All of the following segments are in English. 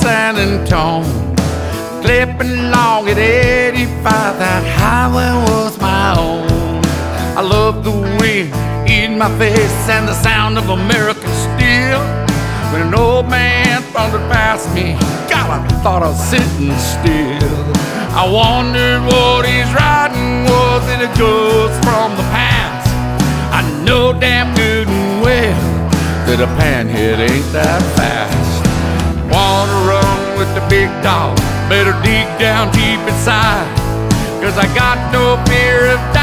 San Antonio. Clipping along at 85, that highway was my own. I love the wind in my face and the sound of American steel. When an old man thundered past me, God, I thought I was sitting still. I wondered what he's riding was. It a ghost from the past? I know damn good and well that a panhead ain't that fast. Wanna run with the big dog? Better dig down deep inside. Cause I got no fear of dying.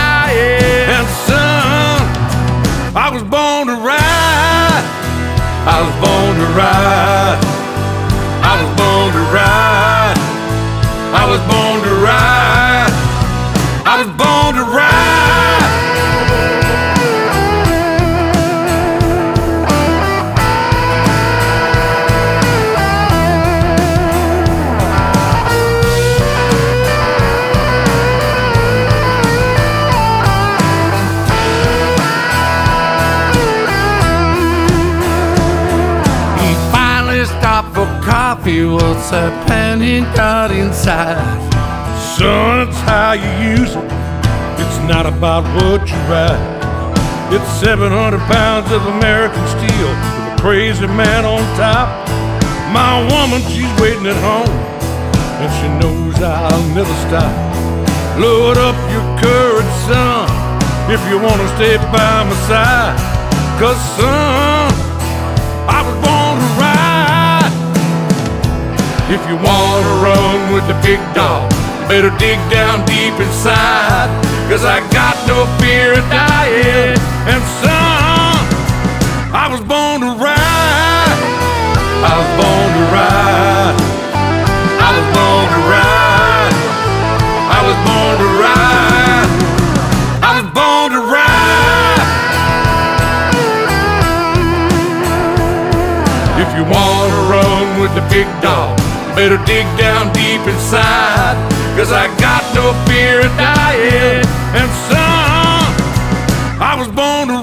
Stopped for coffee. What's that penny got inside? Son, it's how you use it. It's not about what you ride. It's 700 pounds of American steel with a crazy man on top. My woman, she's waiting at home, and she knows I'll never stop. Load up your courage, son, if you want to stay by my side. Cause, son, I was If you want to run with the big dog, better dig down deep inside. Cause I got no fear of dying. And son, I was born to ride. I was born to ride. I was born to ride. I was born to ride. I was born to ride. If you wanna run with the big dog, better dig down deep inside. Cause I got no fear of dying. And son, I was born to